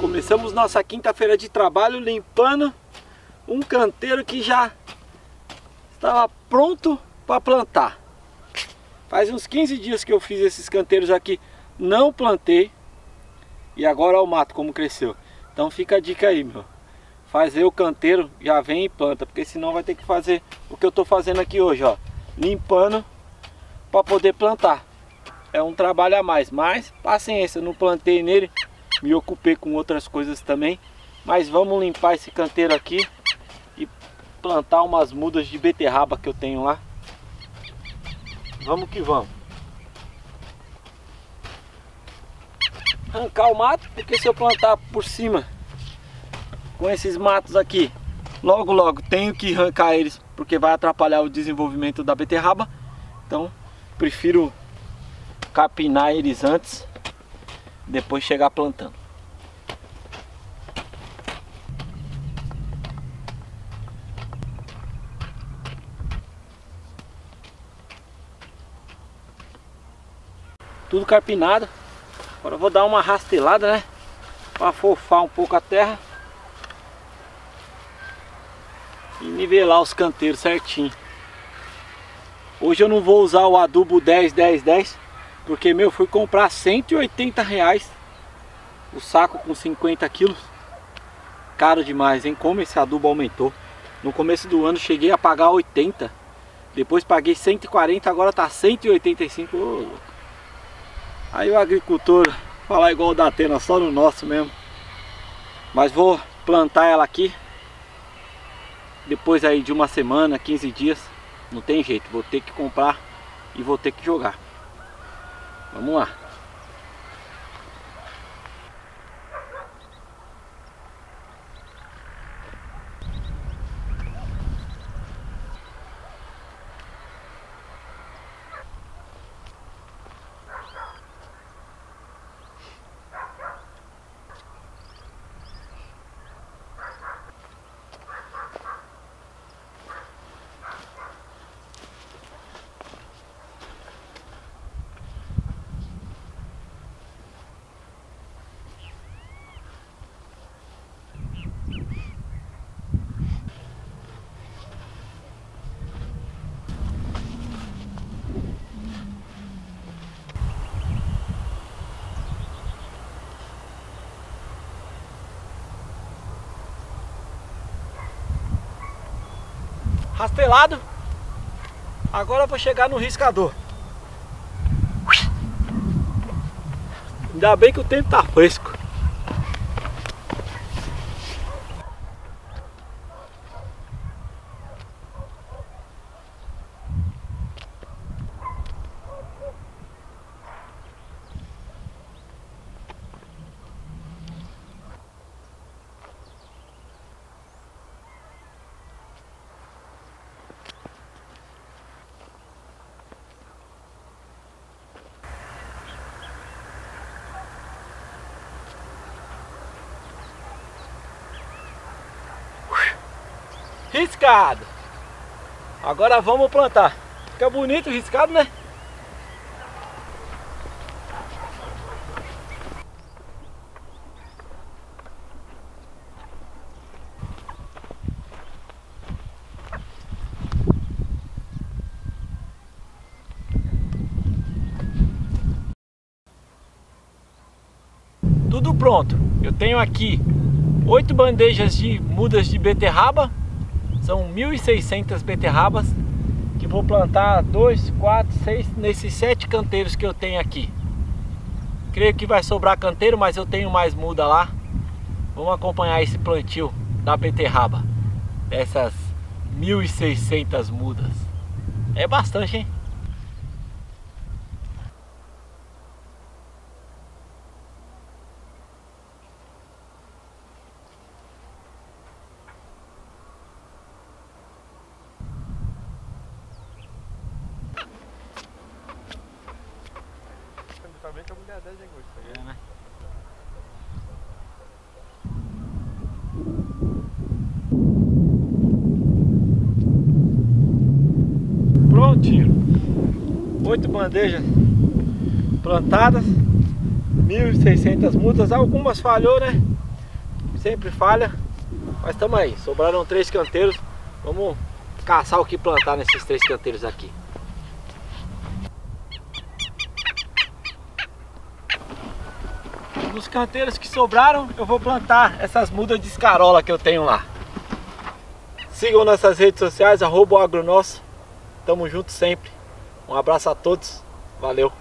Começamos nossa quinta-feira de trabalho limpando um canteiro que já estava pronto para plantar. Faz uns 15 dias que eu fiz esses canteiros aqui, não plantei. E agora olha o mato como cresceu. Então fica a dica aí, meu. Fazer o canteiro, já vem e planta, porque senão vai ter que fazer o que eu estou fazendo aqui hoje, ó. Limpando para poder plantar. É um trabalho a mais, mas paciência, não plantei nele, me ocupei com outras coisas também. Mas vamos limpar esse canteiro aqui e plantar umas mudas de beterraba que eu tenho lá. Vamos que vamos. Arrancar o mato, porque se eu plantar por cima com esses matos aqui, logo logo tenho que arrancar eles, porque vai atrapalhar o desenvolvimento da beterraba. Então, prefiro capinar eles antes, depois chegar plantando. Tudo carpinado. Agora vou dar uma rastelada, né? Para fofar um pouco a terra. E nivelar os canteiros certinho. Hoje eu não vou usar o adubo 10, 10, 10 porque, meu, fui comprar 180 reais o saco com 50 quilos. Caro demais, hein? Como esse adubo aumentou. No começo do ano cheguei a pagar 80. Depois paguei 140, agora tá 185. Ô, Aí o agricultor falar igual o da Atena, só no nosso mesmo. Mas vou plantar ela aqui. Depois aí de uma semana, 15 dias. Não tem jeito, vou ter que comprar e vou ter que jogar. Vamos lá. Rastelado. Agora eu vou chegar no riscador. Ainda bem que o tempo tá fresco. Riscado. Agora vamos plantar. Fica bonito riscado, né? Tudo pronto. Eu tenho aqui oito bandejas de mudas de beterraba são 1.600 beterrabas que vou plantar 2, 4, 6 nesses sete canteiros que eu tenho aqui. Creio que vai sobrar canteiro, mas eu tenho mais muda lá. Vamos acompanhar esse plantio da beterraba. Dessas 1.600 mudas. É bastante, hein? Prontinho. Oito bandejas plantadas. 1.600 mudas. Algumas falhou, né? sempre falha. Mas estamos aí, sobraram três canteiros. Vamos caçar o que plantar nesses três canteiros aqui. Nos canteiros que sobraram, eu vou plantar essas mudas de escarola que eu tenho lá. Sigam nossas redes sociais, arroba agronosso. Tamo junto sempre. Um abraço a todos. Valeu.